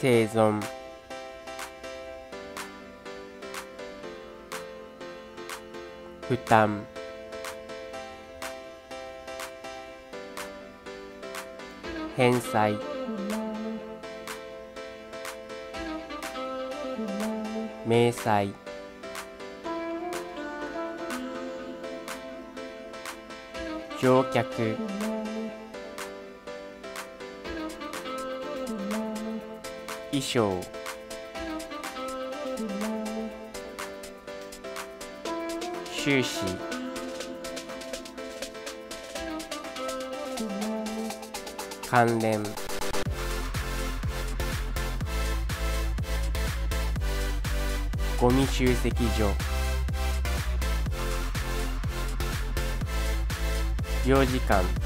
生存。負担。返済。明細。乗客。衣装。収支関連。ゴミ集積所。領事館。